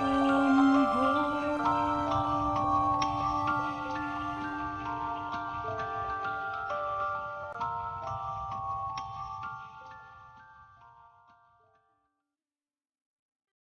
Bye.